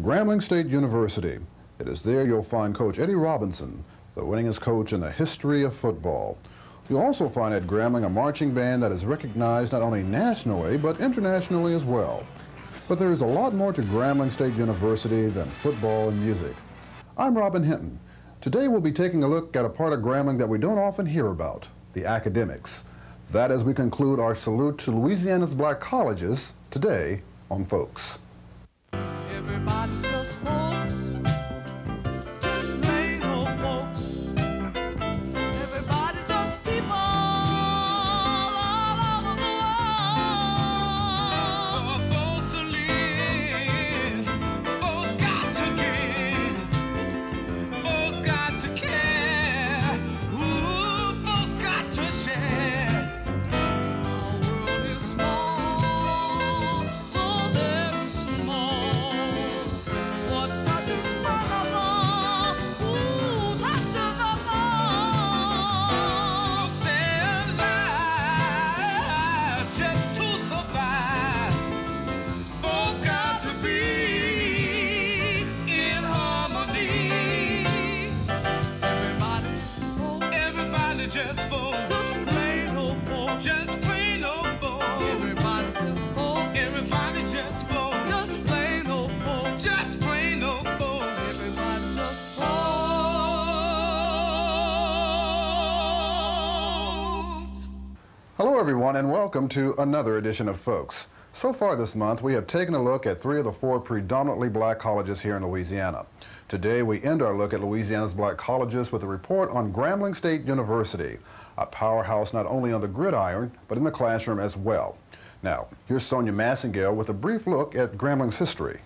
Grambling State University. It is there you'll find Coach Eddie Robinson, the winningest coach in the history of football. You'll also find at Grambling a marching band that is recognized not only nationally, but internationally as well. But there is a lot more to Grambling State University than football and music. I'm Robin Hinton. Today we'll be taking a look at a part of Grambling that we don't often hear about, the academics. That as we conclude our salute to Louisiana's black colleges today on Folks. Everybody's everyone, and welcome to another edition of Folks. So far this month, we have taken a look at three of the four predominantly black colleges here in Louisiana. Today, we end our look at Louisiana's black colleges with a report on Grambling State University, a powerhouse not only on the gridiron, but in the classroom as well. Now, here's Sonya Masingale with a brief look at Grambling's history.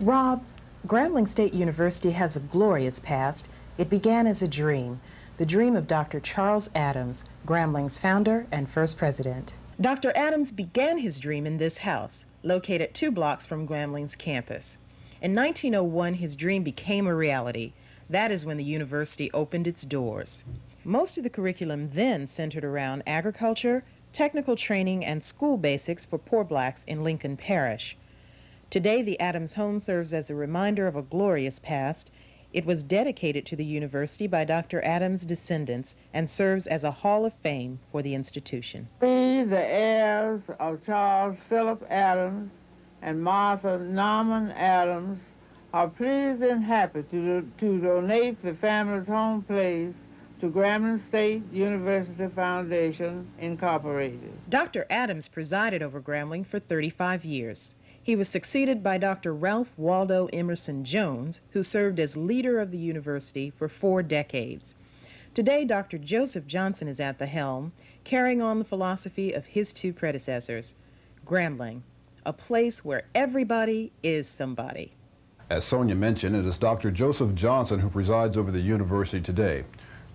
Rob, Grambling State University has a glorious past. It began as a dream, the dream of Dr. Charles Adams, Grambling's founder and first president. Dr. Adams began his dream in this house, located two blocks from Grambling's campus. In 1901, his dream became a reality. That is when the university opened its doors. Most of the curriculum then centered around agriculture, technical training, and school basics for poor blacks in Lincoln Parish. Today, the Adams home serves as a reminder of a glorious past. It was dedicated to the university by Dr. Adams' descendants and serves as a hall of fame for the institution. We, the heirs of Charles Philip Adams and Martha Norman Adams, are pleased and happy to, do- to donate the family's home place to Grambling State University Foundation, Incorporated. Dr. Adams presided over Grambling for 35 years. He was succeeded by Dr. Ralph Waldo Emerson Jones, who served as leader of the university for four decades. Today, Dr. Joseph Johnson is at the helm, carrying on the philosophy of his two predecessors. Grambling, a place where everybody is somebody. As Sonya mentioned, it is Dr. Joseph Johnson who presides over the university today.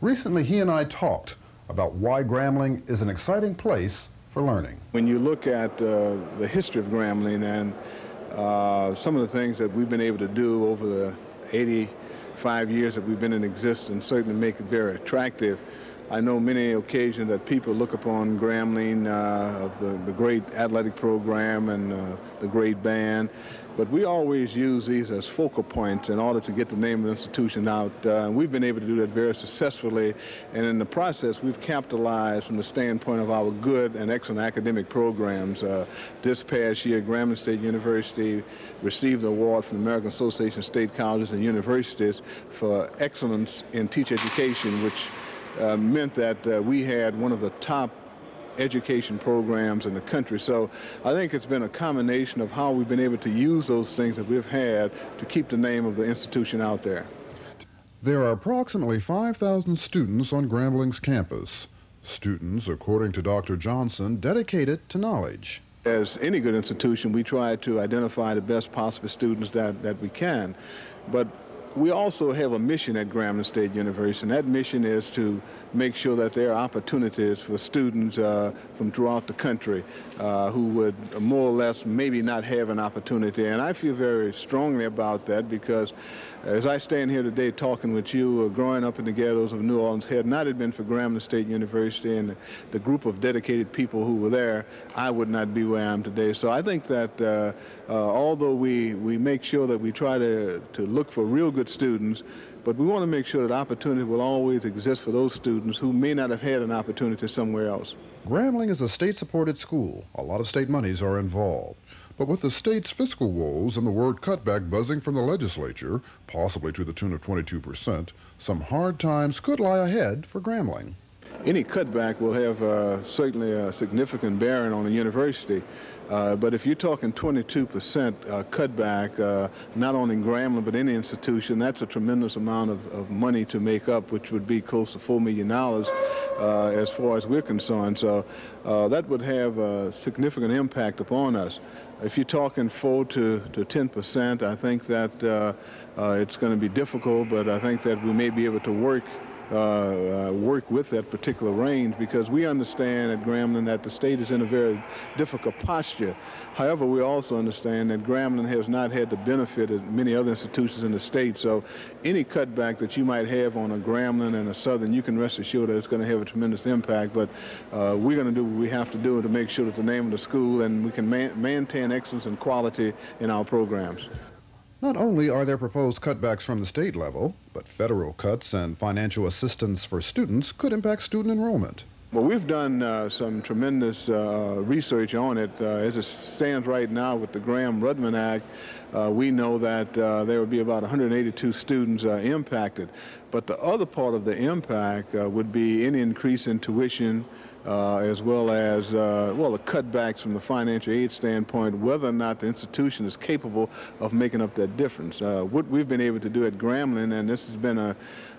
Recently, he and I talked about why Grambling is an exciting place for learning. When you look at uh, the history of Grambling and uh, some of the things that we've been able to do over the 85 years that we've been in existence, certainly make it very attractive. I know many occasions that people look upon Grambling uh, of the, the great athletic program and uh, the great band, but we always use these as focal points in order to get the name of the institution out. Uh, and we've been able to do that very successfully, and in the process, we've capitalized from the standpoint of our good and excellent academic programs. Uh, this past year, Grambling State University received an award from the American Association of State Colleges and Universities for excellence in teacher education, which uh, meant that uh, we had one of the top education programs in the country. So I think it's been a combination of how we've been able to use those things that we've had to keep the name of the institution out there. There are approximately 5,000 students on Grambling's campus. Students, according to Dr. Johnson, dedicated to knowledge. As any good institution, we try to identify the best possible students that, that we can. But we also have a mission at Grambling State University, and that mission is to make sure that there are opportunities for students uh, from throughout the country uh, who would more or less maybe not have an opportunity. And I feel very strongly about that because as I stand here today talking with you, uh, growing up in the ghettos of New Orleans, had not it been for Grambling State University and the, group of dedicated people who were there, I would not be where I am today. So I think that uh, uh, although we, we make sure that we try to, to look for real good students, but we want to make sure that opportunity will always exist for those students who may not have had an opportunity somewhere else. Grambling is a state-supported school. A lot of state monies are involved. But with the state's fiscal woes and the word cutback buzzing from the legislature, possibly to the tune of 22%, some hard times could lie ahead for Grambling. Any cutback will have uh, certainly a significant bearing on the university. Uh, but if you're talking 22% uh, cutback, uh, not only in Grambling but any institution, that's a tremendous amount of, of money to make up, which would be close to $4 million uh, as far as we're concerned. So uh, that would have a significant impact upon us. If you're talking 4 to, to 10%, I think that it's going to be difficult, but I think that we may be able to work uh, uh, work with that particular range because we understand at Grambling that the state is in a very difficult posture. However, we also understand that Grambling has not had the benefit of many other institutions in the state. So any cutback that you might have on a Grambling and a Southern, you can rest assured that it's going to have a tremendous impact. But uh, we're going to do what we have to do to make sure that the name of the school and we can maintain excellence and quality in our programs. Not only are there proposed cutbacks from the state level, but federal cuts and financial assistance for students could impact student enrollment. Well, we've done uh, some tremendous uh, research on it. Uh, as it stands right now with the Gramm-Rudman Act, uh, we know that uh, there will be about 182 students uh, impacted. But the other part of the impact would be any increase in tuition, uh, as well as, uh, well, the cutbacks from the financial aid standpoint, whether or not the institution is capable of making up that difference. Uh, what we've been able to do at Grambling, and this has been a,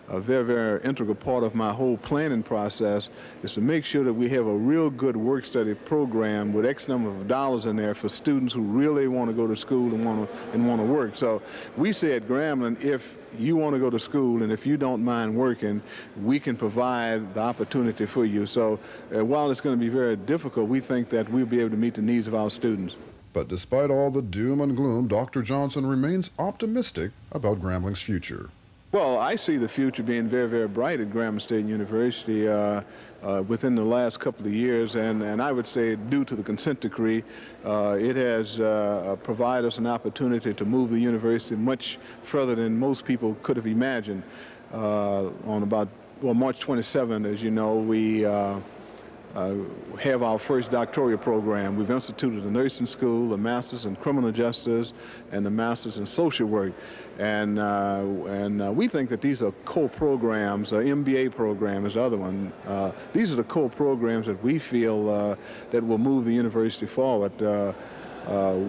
a very, very integral part of my whole planning process is to make sure that we have a real good work study program with X number of dollars in there for students who really want to go to school and want to and want to work. So we say at Grambling, if you want to go to school and if you don't mind working, we can provide the opportunity for you. So uh, while it's going to be very difficult, we think that we'll be able to meet the needs of our students. But despite all the doom and gloom, Dr. Johnson remains optimistic about Grambling's future. Well, I see the future being very, very bright at Grambling State University uh, uh, within the last couple of years, and, and I would say due to the consent decree, uh, it has uh, provided us an opportunity to move the university much further than most people could have imagined. Uh, on about, well, March 27, as you know, we uh, have our first doctoral program. We've instituted a nursing school, a master's in criminal justice, and the master's in social work. And, uh, and uh, we think that these are core programs, the MBA program is the other one. Uh, these are the core programs that we feel uh, that will move the university forward. Uh,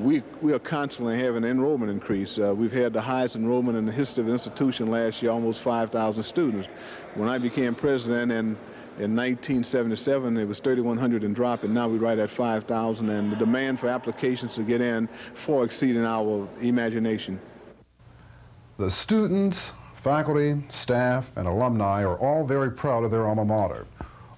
we, we are constantly having enrollment increase. we've had the highest enrollment in the history of the institution last year, almost 5,000 students. When I became president and in 1977, it was 3,100 and dropping. Now we're right at 5,000, and the demand for applications to get in far exceeding our imagination. The students, faculty, staff, and alumni are all very proud of their alma mater.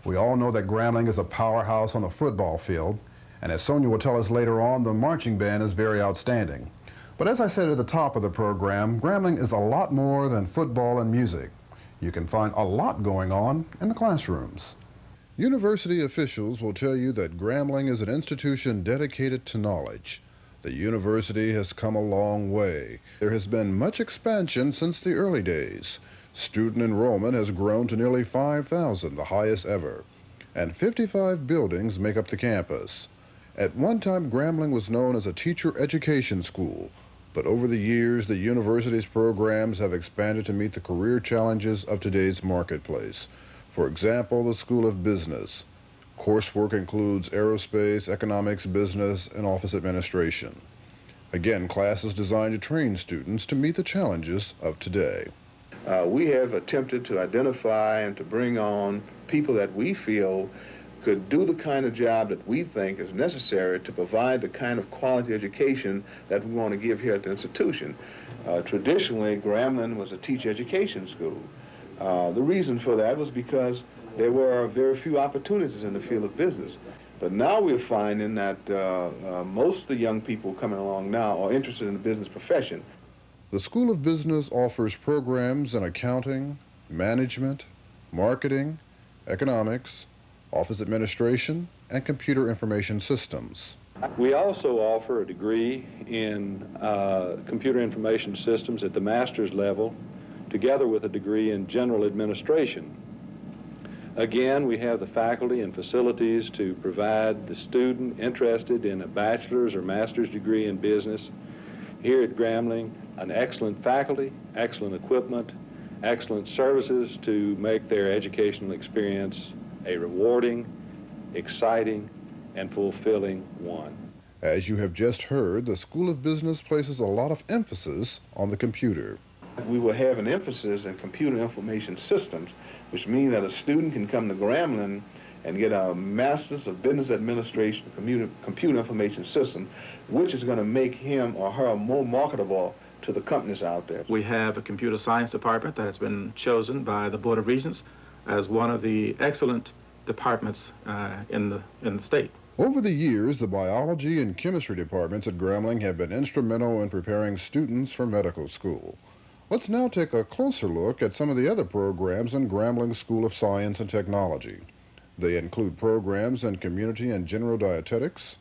We all know that Grambling is a powerhouse on the football field, and as Sonya will tell us later on, the marching band is very outstanding. But as I said at the top of the program, Grambling is a lot more than football and music you can find a lot going on in the classrooms. University officials will tell you that Grambling is an institution dedicated to knowledge. The university has come a long way. There has been much expansion since the early days. Student enrollment has grown to nearly 5,000, the highest ever. And 55 buildings make up the campus. At one time, Grambling was known as a teacher education school, but over the years, the university's programs have expanded to meet the career challenges of today's marketplace. For example, the School of Business. Coursework includes aerospace, economics, business, and office administration. Again, classes designed to train students to meet the challenges of today. Uh, we have attempted to identify and to bring on people that we feel could do the kind of job that we think is necessary to provide the kind of quality education that we want to give here at the institution. Uh, traditionally, Grambling was a teach education school. Uh, the reason for that was because there were very few opportunities in the field of business. But now we're finding that uh, uh, most of the young people coming along now are interested in the business profession. The School of Business offers programs in accounting, management, marketing, economics, office administration, and computer information systems. We also offer a degree in uh, computer information systems at the master's level, together with a degree in general administration. Again, we have the faculty and facilities to provide the student interested in a bachelor's or master's degree in business. Here at Grambling, an excellent faculty, excellent equipment, excellent services to make their educational experience a rewarding, exciting, and fulfilling one. As you have just heard, the School of Business places a lot of emphasis on the computer. We will have an emphasis in computer information systems, which means that a student can come to Grambling and get a Master's of Business Administration computer, computer information system, which is going to make him or her more marketable to the companies out there. We have a computer science department that has been chosen by the Board of Regents as one of the excellent departments uh, in, the, in the state. Over the years, the biology and chemistry departments at Grambling have been instrumental in preparing students for medical school. Let's now take a closer look at some of the other programs in Grambling School of Science and Technology. They include programs in community and general dietetics,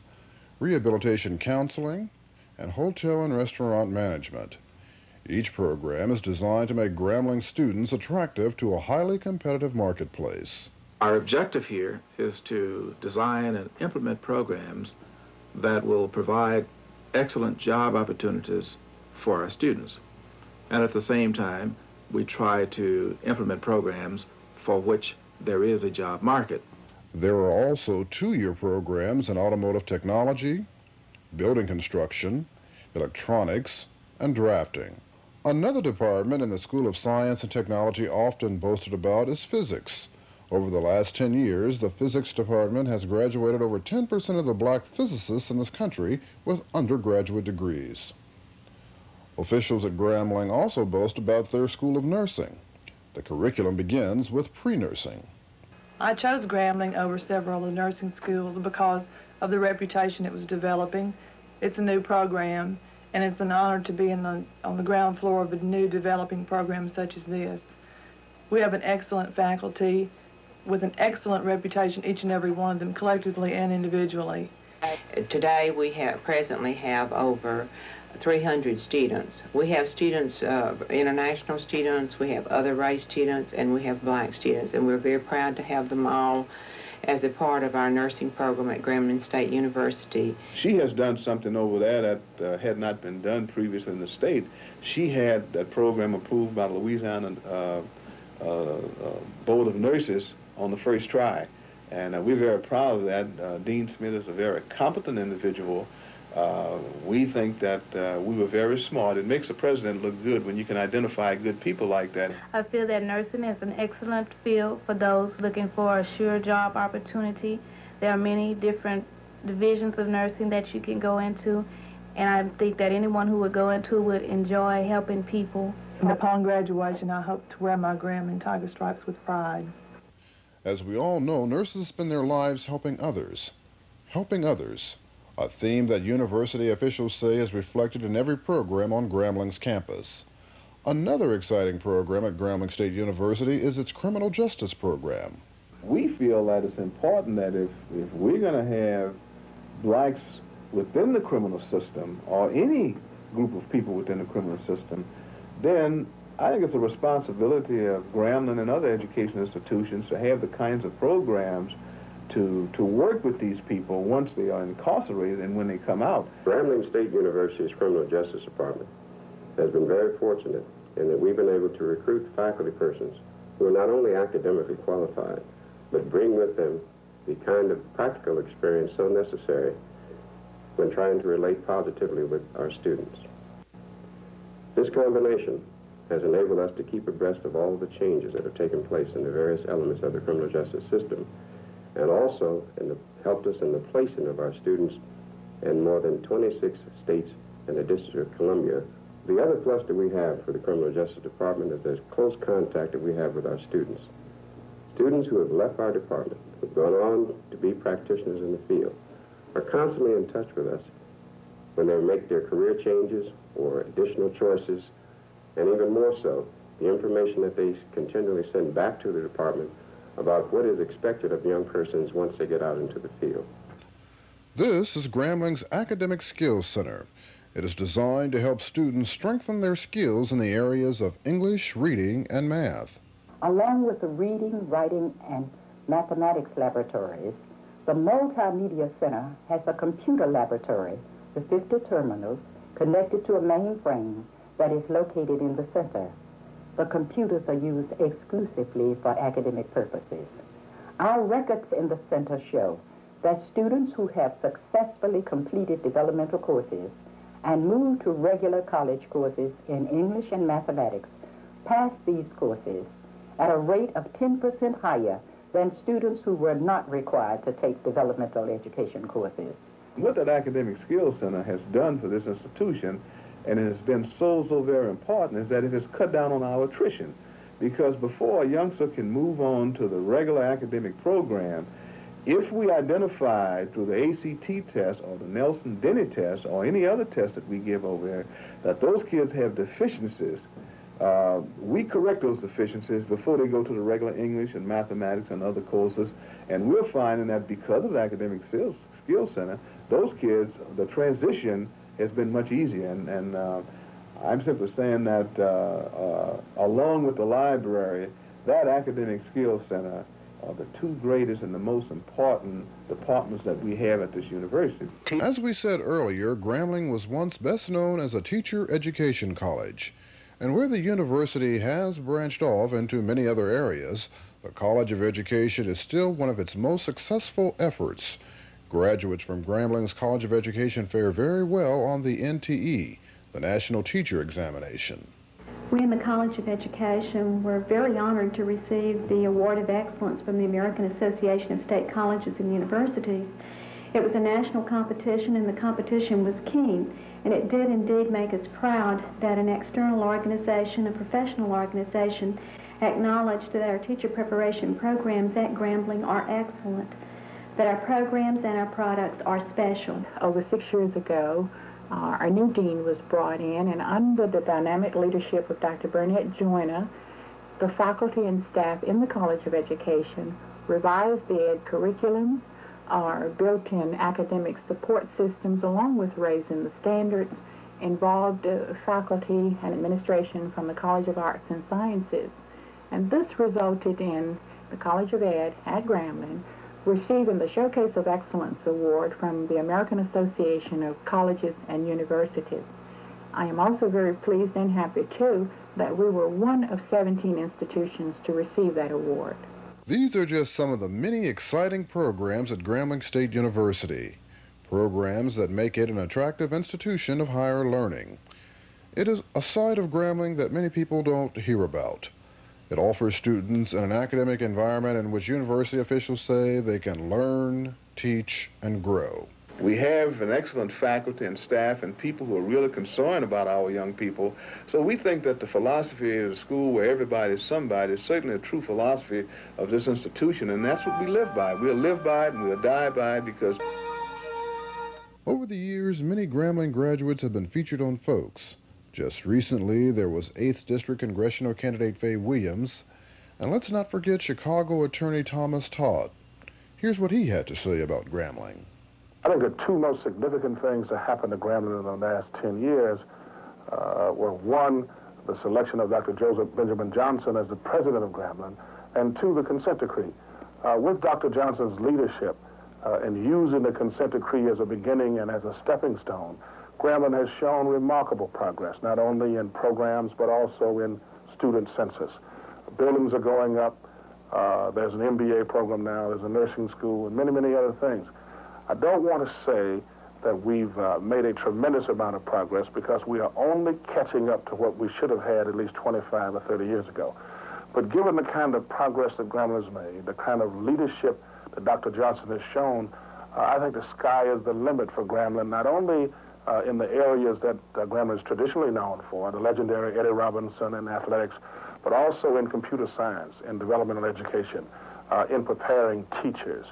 rehabilitation counseling, and hotel and restaurant management. Each program is designed to make Grambling students attractive to a highly competitive marketplace. Our objective here is to design and implement programs that will provide excellent job opportunities for our students. And at the same time, we try to implement programs for which there is a job market. There are also two-year programs in automotive technology, building construction, electronics, and drafting. Another department in the School of Science and Technology often boasted about is physics. Over the last 10 years, the physics department has graduated over 10% of the black physicists in this country with undergraduate degrees. Officials at Grambling also boast about their School of Nursing. The curriculum begins with pre-nursing. I chose Grambling over several of the nursing schools because of the reputation it was developing. It's a new program, and it's an honor to be in the, on the ground floor of a new developing program such as this. We have an excellent faculty with an excellent reputation, each and every one of them, collectively and individually. Today, we have presently have over 300 students. We have students, uh, international students, we have other race students, and we have black students, and we're very proud to have them all as a part of our nursing program at Grambling State University. She has done something over there that uh, had not been done previously in the state. She had that program approved by the Louisiana uh, uh, Board of Nurses on the first try. And uh, we're very proud of that. Uh, Dean Smith is a very competent individual. Uh, we think that uh, we were very smart. It makes the president look good when you can identify good people like that. I feel that nursing is an excellent field for those looking for a sure job opportunity. There are many different divisions of nursing that you can go into, and I think that anyone who would go into would enjoy helping people. And upon graduation, I hope to wear my Grambling Tiger Stripes with pride. As we all know, nurses spend their lives helping others. Helping others, a theme that university officials say is reflected in every program on Grambling's campus. Another exciting program at Grambling State University is its criminal justice program. We feel that it's important that if, if we're going to have blacks within the criminal system or any group of people within the criminal system, then I think it's a responsibility of Grambling and other education institutions to have the kinds of programs to, to work with these people once they are incarcerated and when they come out. Grambling State University's Criminal Justice Department has been very fortunate in that we've been able to recruit faculty persons who are not only academically qualified, but bring with them the kind of practical experience so necessary when trying to relate positively with our students. This combination has enabled us to keep abreast of all the changes that have taken place in the various elements of the criminal justice system and also in the, helped us in the placing of our students in more than 26 states and the District of Columbia. The other plus that we have for the Criminal Justice Department is the close contact that we have with our students. Students who have left our department, who've gone on to be practitioners in the field, are constantly in touch with us when they make their career changes or additional choices, and even more so, the information that they continually send back to the department about what is expected of young persons once they get out into the field. This is Grambling's Academic Skills Center. It is designed to help students strengthen their skills in the areas of English, reading, and math. Along with the reading, writing, and mathematics laboratories, the Multimedia Center has a computer laboratory with 50 terminals connected to a mainframe that is located in the center. The computers are used exclusively for academic purposes. Our records in the center show that students who have successfully completed developmental courses and moved to regular college courses in English and mathematics pass these courses at a rate of 10% higher than students who were not required to take developmental education courses. What that Academic Skills Center has done for this institution, and it has been so, so very important, is that it has cut down on our attrition. Because before a youngster can move on to the regular academic program, if we identify through the ACT test or the Nelson-Denny test or any other test that we give over there that those kids have deficiencies, uh, we correct those deficiencies before they go to the regular English and mathematics and other courses. And we're finding that because of the Academic Skills, Skills Center, those kids, the transition has been much easier. And, and uh, I'm simply saying that uh, uh along with the library, that Academic Skills Center are the two greatest and the most important departments that we have at this university. As we said earlier, Grambling was once best known as a teacher education college. And where the university has branched off into many other areas, the College of Education is still one of its most successful efforts. Graduates from Grambling's College of Education fare very well on the NTE, the National Teacher Examination. We in the College of Education were very honored to receive the Award of Excellence from the American Association of State Colleges and Universities. It was a national competition and the competition was keen and it did indeed make us proud that an external organization, a professional organization, acknowledged that our teacher preparation programs at Grambling are excellent, that our programs and our products are special. Over six years ago, uh, our new dean was brought in, and under the dynamic leadership of Dr. Burnett Joiner, the faculty and staff in the College of Education revised the ed curriculum, our built-in academic support systems, along with raising the standards, involved uh, faculty and administration from the College of Arts and Sciences. And this resulted in the College of Ed at Grambling receiving the Showcase of Excellence Award from the American Association of Colleges and Universities. I am also very pleased and happy, too, that we were one of 17 institutions to receive that award. These are just some of the many exciting programs at Grambling State University, programs that make it an attractive institution of higher learning. It is a side of Grambling that many people don't hear about. It offers students an academic environment in which university officials say they can learn, teach, and grow. We have an excellent faculty and staff and people who are really concerned about our young people. So we think that the philosophy of the school where everybody is somebody is certainly a true philosophy of this institution, and that's what we live by. We'll live by it and we'll die by it because... Over the years, many Grambling graduates have been featured on Folks. Just recently, there was 8th District Congressional candidate Faye Williams. And let's not forget Chicago attorney Thomas Todd. Here's what he had to say about Grambling. I think the two most significant things that happened to Grambling in the last 10 years uh, were one, the selection of Dr. Joseph Benjamin Johnson as the president of Grambling, and two, the consent decree. Uh, with Dr. Johnson's leadership uh, in using the consent decree as a beginning and as a stepping stone, Grambling has shown remarkable progress, not only in programs, but also in student census. Buildings are going up. Uh, there's an MBA program now. There's a nursing school and many, many other things. I don't want to say that we've uh, made a tremendous amount of progress because we are only catching up to what we should have had at least 25 or 30 years ago. But given the kind of progress that Grambling has made, the kind of leadership that Dr. Johnson has shown, uh, I think the sky is the limit for Grambling, not only uh, in the areas that uh, Grambling is traditionally known for, the legendary Eddie Robinson in athletics, but also in computer science, in developmental education, uh, in preparing teachers,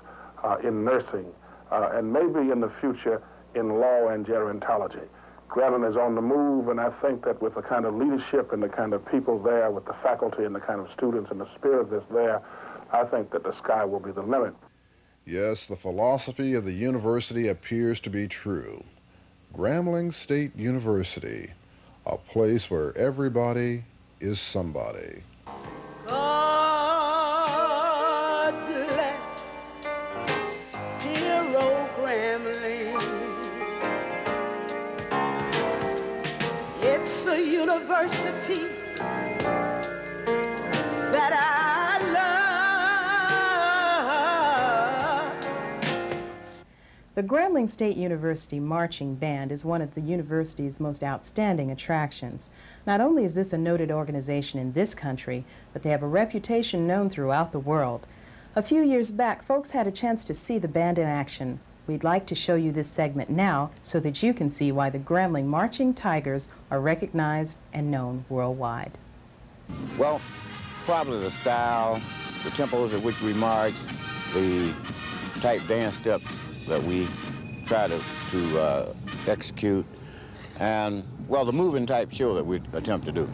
uh, in nursing, uh, and maybe in the future in law and gerontology. Grambling is on the move, and I think that with the kind of leadership and the kind of people there, with the faculty and the kind of students and the spirit that's there, I think that the sky will be the limit. Yes, the philosophy of the university appears to be true. Grambling State University, a place where everybody is somebody. The Grambling State University Marching Band is one of the university's most outstanding attractions. Not only is this a noted organization in this country, but they have a reputation known throughout the world. A few years back, folks had a chance to see the band in action. We'd like to show you this segment now so that you can see why the Grambling Marching Tigers are recognized and known worldwide. Well, probably the style, the tempos at which we march, the type dance steps that we try to, to uh, execute, and, well, the moving type show that we attempt to do.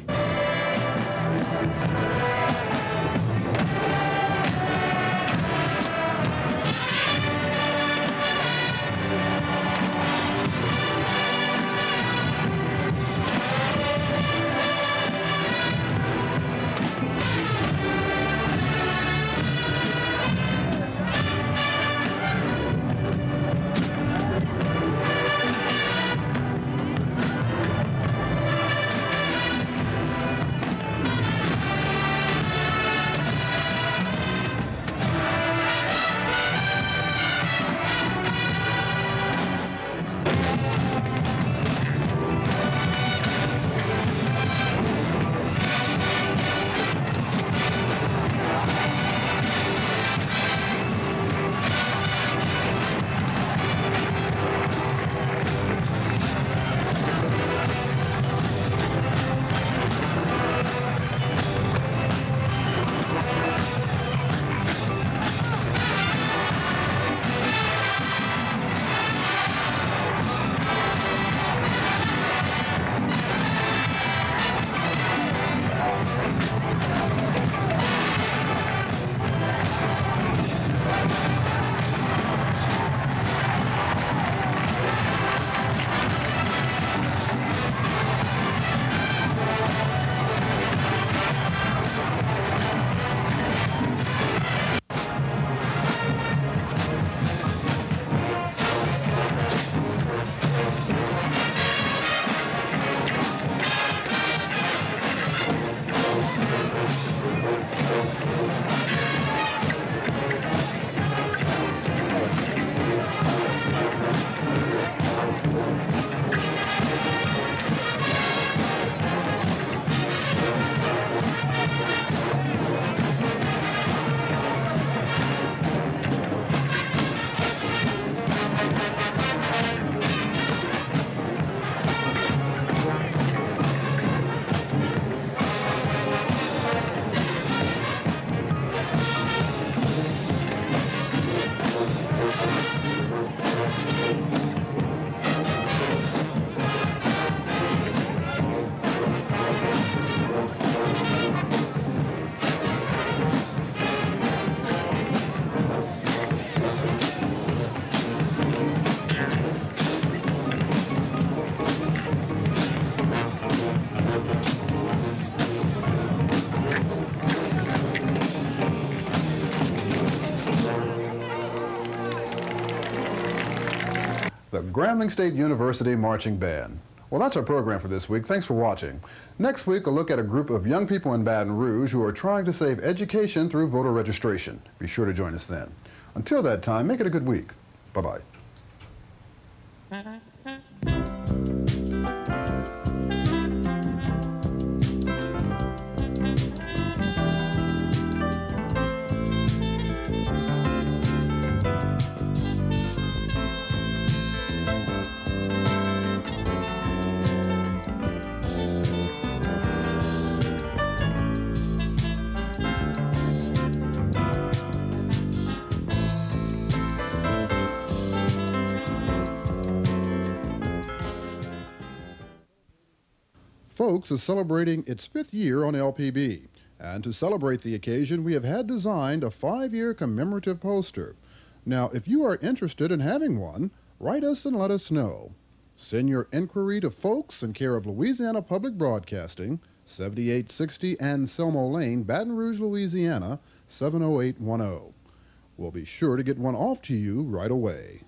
Grambling State University Marching Band. Well, that's our program for this week. Thanks for watching. Next week, a look at a group of young people in Baton Rouge who are trying to save education through voter registration. Be sure to join us then. Until that time, make it a good week. Bye-bye. Folks is celebrating its fifth year on LPB. And to celebrate the occasion, we have had designed a five year commemorative poster. Now, if you are interested in having one, write us and let us know. Send your inquiry to Folks in care of Louisiana Public Broadcasting, 7860 Anselmo Lane, Baton Rouge, Louisiana, 70810. We'll be sure to get one off to you right away.